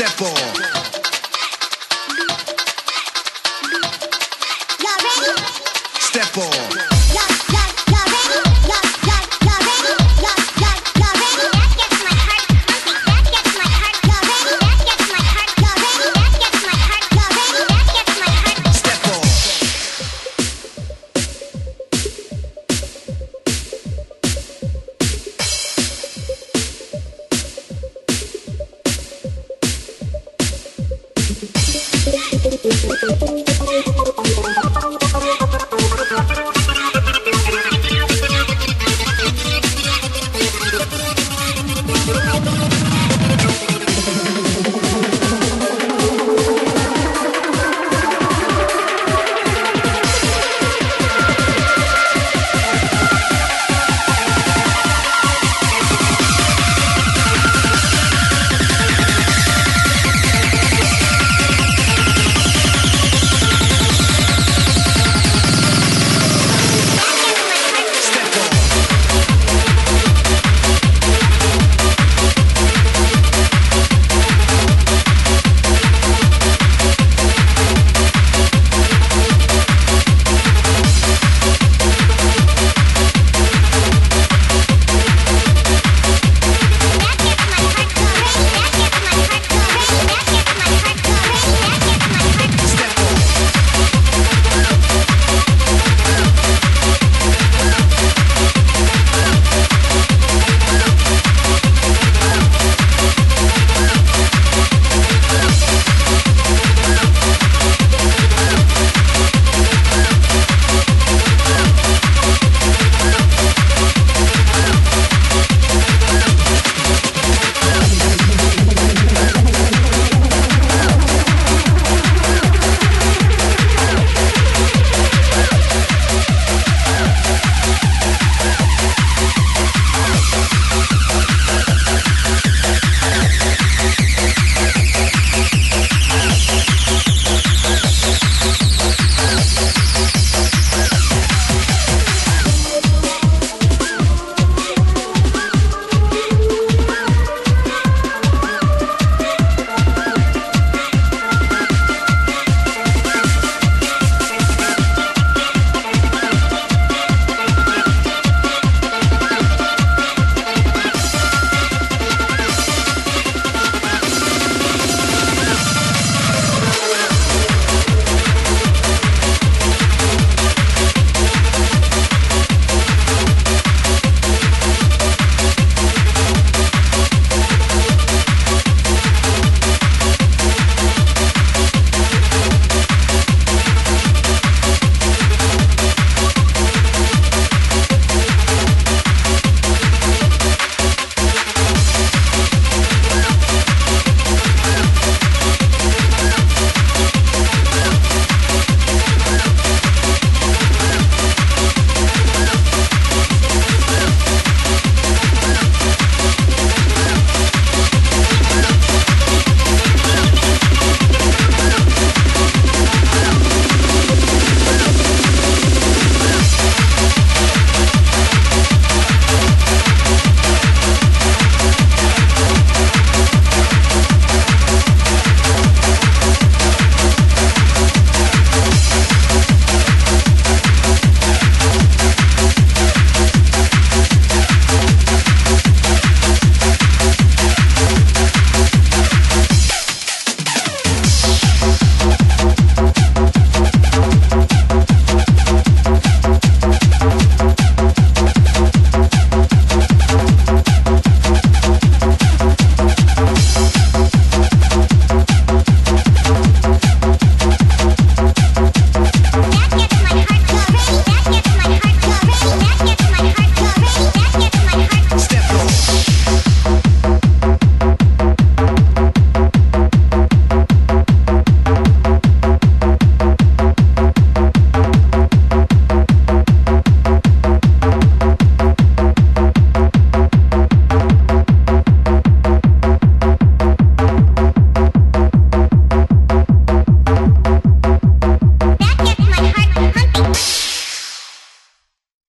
Step on. Step on. Eu não, eu não, eu não.